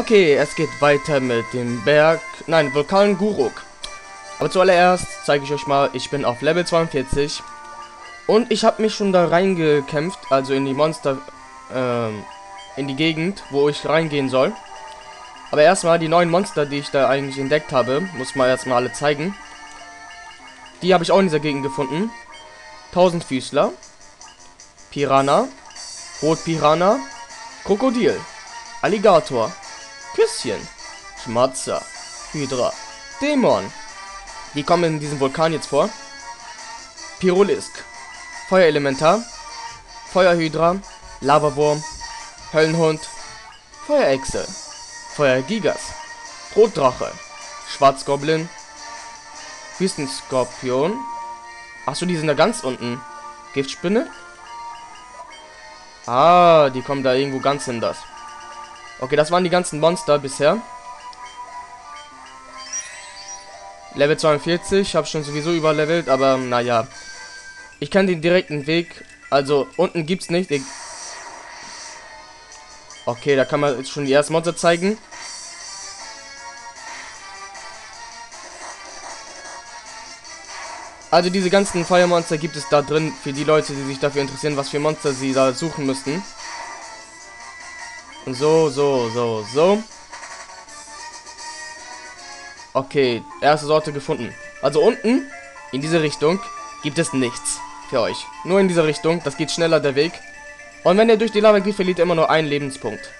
Okay, es geht weiter mit dem Berg, nein, Vulkan Guruk. Aber zuallererst zeige ich euch mal, ich bin auf Level 42 und ich habe mich schon da reingekämpft, also in die Monster, ähm, in die Gegend, wo ich reingehen soll. Aber erstmal die neuen Monster, die ich da eigentlich entdeckt habe, muss man erstmal alle zeigen. Die habe ich auch in dieser Gegend gefunden. Tausendfüßler, Piranha, Rotpiranha, Krokodil, Alligator, Küsschen, Schmatzer, Hydra, Dämon. Die kommen in diesem Vulkan jetzt vor. Pyrolisk, Feuerelementar, Feuerhydra, Lavawurm, Höllenhund, Feuerechse, Feuergigas, Rotdrache, Schwarzgoblin, Wüstenskorpion. Achso, die sind da ganz unten. Giftspinne? Ah, die kommen da irgendwo ganz in das. Okay, das waren die ganzen Monster bisher. Level 42, habe schon sowieso überlevelt, aber naja. Ich kann den direkten Weg, also unten gibt's nicht. Ich okay, da kann man jetzt schon die ersten Monster zeigen. Also diese ganzen Feuermonster gibt es da drin für die Leute, die sich dafür interessieren, was für Monster sie da suchen müssten. Und so, so, so, so. Okay, erste Sorte gefunden. Also unten, in diese Richtung, gibt es nichts für euch. Nur in dieser Richtung, das geht schneller der Weg. Und wenn ihr durch die Lava geht, verliert ihr immer nur einen Lebenspunkt.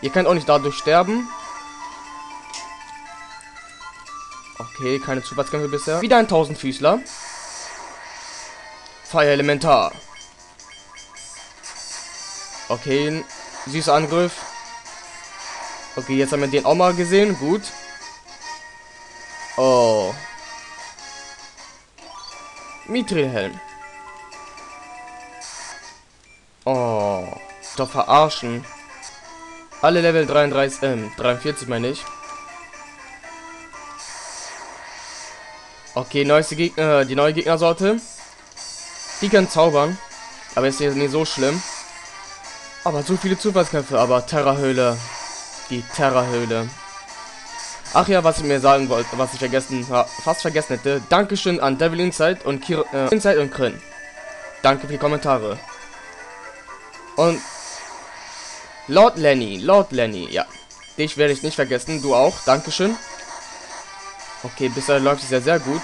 Ihr könnt auch nicht dadurch sterben. Okay, keine Zufallskämpfe bisher. Wieder ein Tausendfüßler. Feuerelementar. Okay, süßer Angriff. Okay, jetzt haben wir den auch mal gesehen. Gut. Oh. Mitrilhelm. Oh. Doch verarschen. Alle Level 33, ähm, 43 meine ich. Okay, neueste Gegner, die neue Gegnersorte. Die kann zaubern. Aber ist jetzt nicht so schlimm. Aber zu viele Zufallskämpfe. Aber Terrahöhle. Die Terrahöhle. Ach ja, was ich mir sagen wollte, was ich vergessen, fast vergessen hätte. Dankeschön an Devil Inside und Kir äh, Inside und Krin. Danke für die Kommentare. Und Lord Lenny, Lord Lenny, ja. Dich werde ich nicht vergessen, du auch. Dankeschön. Okay, bisher läuft es ja sehr gut.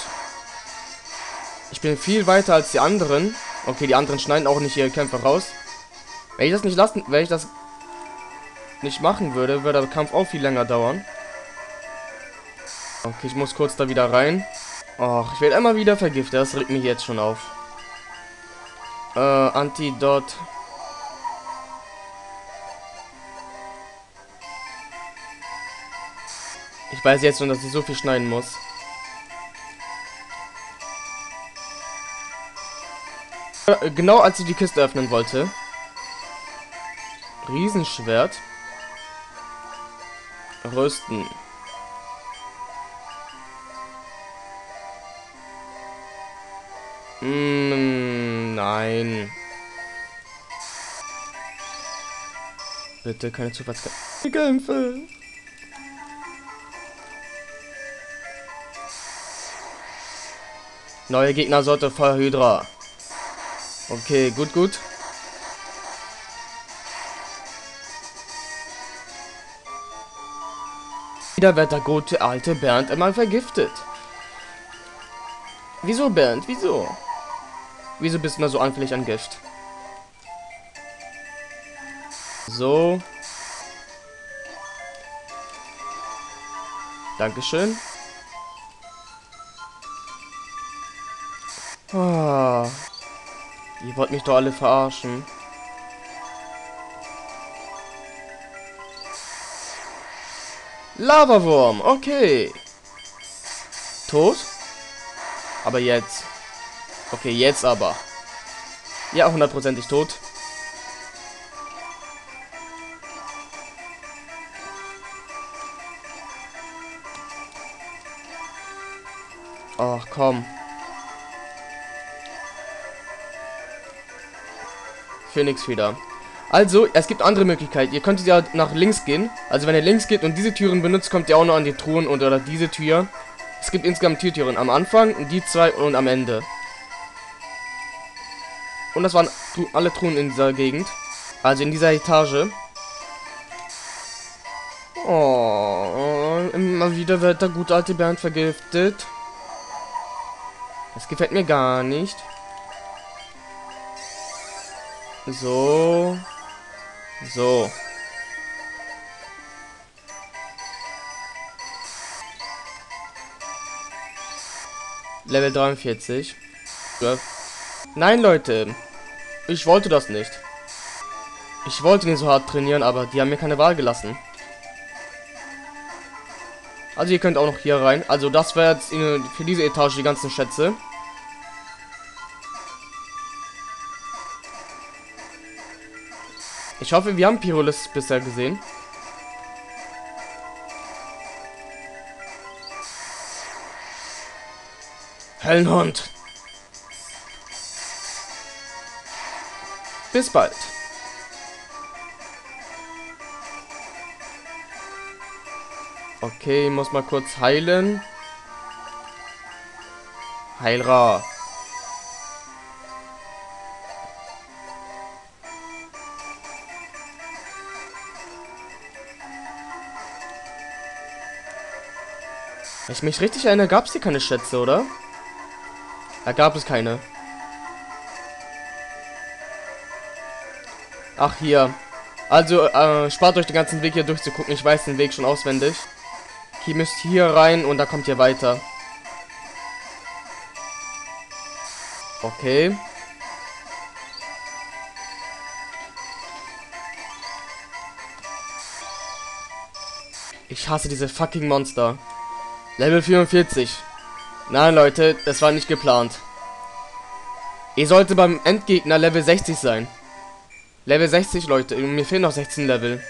Ich bin viel weiter als die anderen. Okay, die anderen schneiden auch nicht ihre Kämpfe raus. Wenn ich das nicht lassen, wenn ich das nicht machen würde, würde der Kampf auch viel länger dauern. Okay, ich muss kurz da wieder rein. Och, ich werde immer wieder vergiftet. Das regt mich jetzt schon auf. Äh, Antidot. Ich weiß jetzt schon, dass ich so viel schneiden muss. Äh, genau als ich die Kiste öffnen wollte. Riesenschwert. Rüsten. Mm, nein. Bitte keine Zufallskämpfe. Neue Gegnersorte Feuerhydra. Okay, gut, gut. Wieder wird der gute alte Bernd immer vergiftet. Wieso, Bernd? Wieso? Wieso bist du da so anfällig an Gift? So. Dankeschön. Oh. Ihr wollt mich doch alle verarschen. Lavawurm, okay. Tot? Aber jetzt. Okay, jetzt aber. Ja, hundertprozentig tot. Ach, komm. Phoenix wieder. Also, es gibt andere Möglichkeiten. Ihr könntet ja nach links gehen. Also, wenn ihr links geht und diese Türen benutzt, kommt ihr auch noch an die Truhen und oder diese Tür. Es gibt insgesamt vier Türen. Am Anfang, die zwei und am Ende. Und das waren alle Truhen in dieser Gegend. Also in dieser Etage. Oh, immer wieder wird der gute alte Bernd vergiftet. Das gefällt mir gar nicht. So. So. Level 43. Ja. Nein, Leute. Ich wollte das nicht. Ich wollte nicht so hart trainieren, aber die haben mir keine Wahl gelassen. Also ihr könnt auch noch hier rein. Also das wäre jetzt für diese Etage die ganzen Schätze. Ich hoffe, wir haben Pyrolis bisher gesehen. Höllenhund. Bis bald. Okay, muss mal kurz heilen. Heilra. Wenn ich mich richtig erinnere, gab es hier keine Schätze, oder? Da gab es keine. Ach, hier. Also, äh, spart euch den ganzen Weg hier durchzugucken. Ich weiß den Weg schon auswendig. Ihr müsst hier rein und da kommt ihr weiter. Okay. Ich hasse diese fucking Monster. Level 44. Nein, Leute, das war nicht geplant. Ihr sollte beim Endgegner Level 60 sein. Level 60, Leute. Mir fehlen noch 16 Level.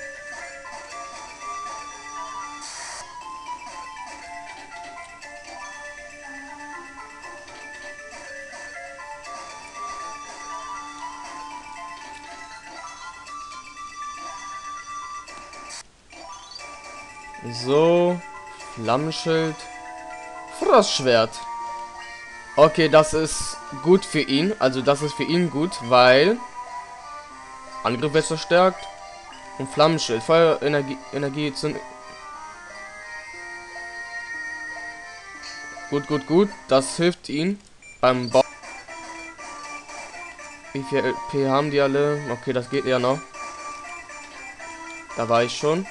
Flammenschild. Frostschwert. Okay, das ist gut für ihn. Also das ist für ihn gut, weil Angriff wird verstärkt und Flammenschild, Feuerenergie, Energie zum Gut, gut, gut. Das hilft ihm beim Bau. Wie viel LP haben die alle? Okay, das geht ja noch. Da war ich schon.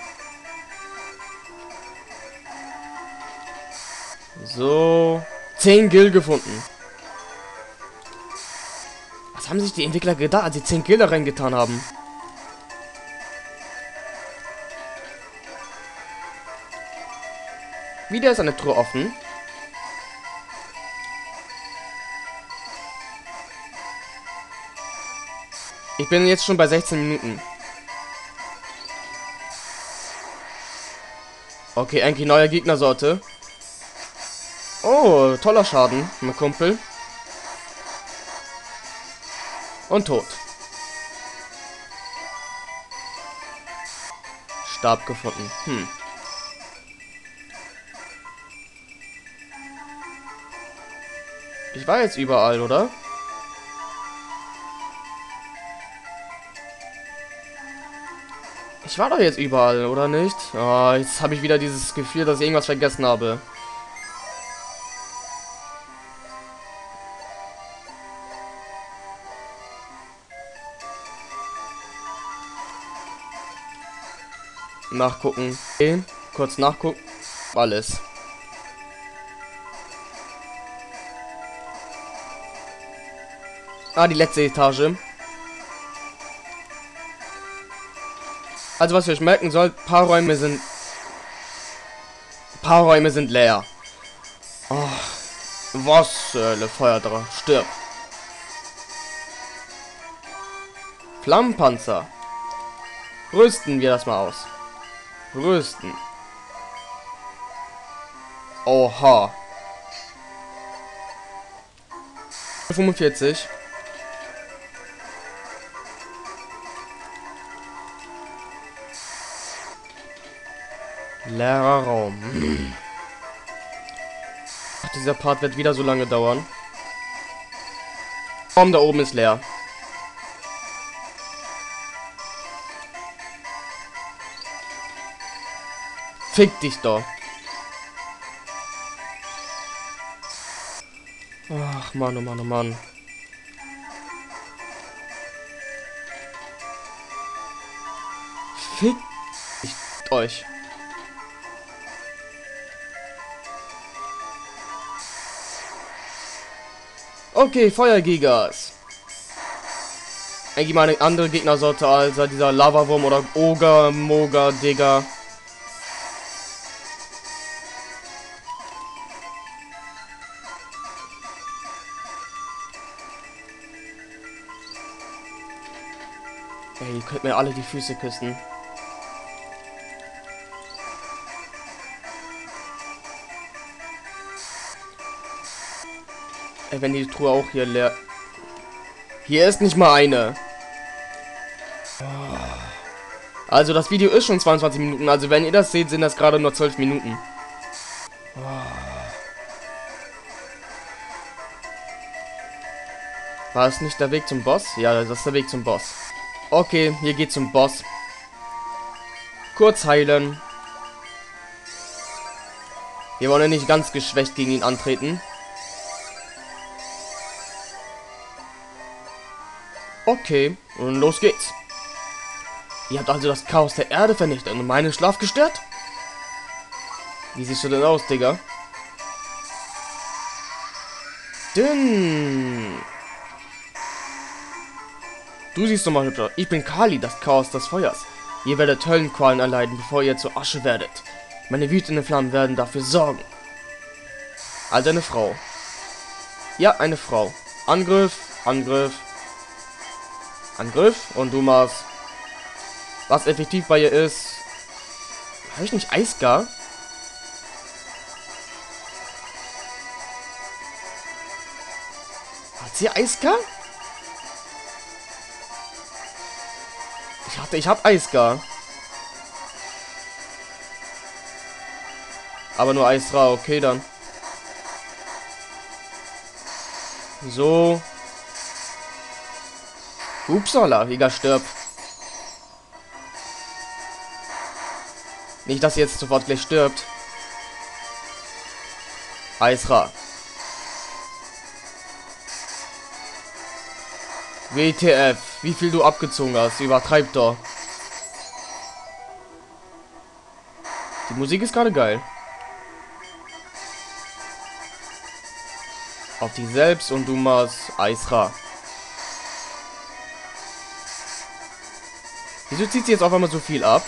So. 10 Gil gefunden. Was haben sich die Entwickler gedacht, als sie 10 Gil da reingetan haben? Wieder ist eine Truhe offen. Ich bin jetzt schon bei 16 Minuten. Okay, eigentlich neue Gegnersorte. Oh, toller Schaden, mein Kumpel. Und tot. Stab gefunden. Hm. Ich war jetzt überall, oder? Ich war doch jetzt überall, oder nicht? Oh, jetzt habe ich wieder dieses Gefühl, dass ich irgendwas vergessen habe. Nachgucken. Okay. Kurz nachgucken. Alles. Ah, die letzte Etage. Also was ihr euch merken sollt, paar Räume sind... paar Räume sind leer. Oh, was Hölle, Feuer drauf. Stirb. Flammenpanzer. Rüsten wir das mal aus rüsten. Oha. 45. Leerer Raum. Ach, dieser Part wird wieder so lange dauern. Raum da oben ist leer. Fick dich doch. Ach, Mann, oh Mann, oh Mann. Fick euch. Okay, Feuergigas. Eigentlich mal eine andere Gegnersorte als dieser Lavawurm oder Oger, Moga, Digger. Ey, ihr könnt mir alle die Füße küssen. Ey, wenn die Truhe auch hier leer... Hier ist nicht mal eine. Also das Video ist schon 22 Minuten. Also wenn ihr das seht, sind das gerade nur 12 Minuten. War es nicht der Weg zum Boss? Ja, das ist der Weg zum Boss. Okay, hier geht zum Boss. Kurz heilen. Wir wollen ja nicht ganz geschwächt gegen ihn antreten. Okay, und los geht's. Ihr habt also das Chaos der Erde vernichtet und meinen Schlaf gestört? Wie siehst du denn aus, Digga? Dünn. Du siehst doch mal hübsch aus. Ich bin Kali, das Chaos des Feuers. Ihr werdet Höllenqualen erleiden, bevor ihr zur Asche werdet. Meine wütenden Flammen werden dafür sorgen. Also eine Frau. Ja, eine Frau. Angriff, Angriff. Angriff. Und du machst... Was effektiv bei ihr ist... Habe ich nicht Eisgar? Hat sie Eisgar? Ich hatte, ich hab Eisgar. Aber nur Eisra, okay dann. So. Upsala, Liga stirbt. Nicht, dass sie jetzt sofort gleich stirbt. Eisra. WTF, wie viel du abgezogen hast, übertreib doch. Die Musik ist gerade geil. Auf dich selbst und du machst Eisra. Wieso zieht sie jetzt auf einmal so viel ab?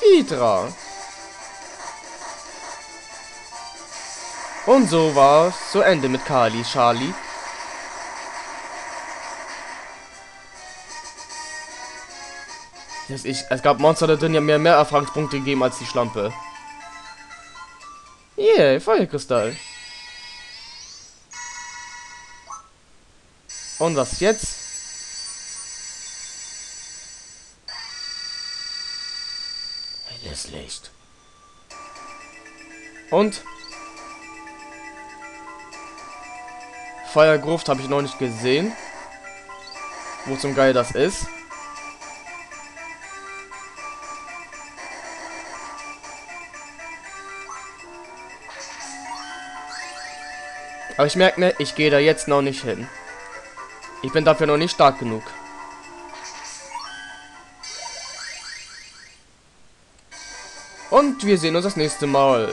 Hydra. Und so war es zu Ende mit Kali, Charlie. Ich, es gab Monster da drin, die haben mir mehr Erfahrungspunkte gegeben als die Schlampe. Yeah, Feuerkristall. Und was jetzt? Helles Licht. Und? Feuergruft habe ich noch nicht gesehen. Wo zum Geil das ist. Aber ich merke mir, ich gehe da jetzt noch nicht hin. Ich bin dafür noch nicht stark genug. Und wir sehen uns das nächste Mal.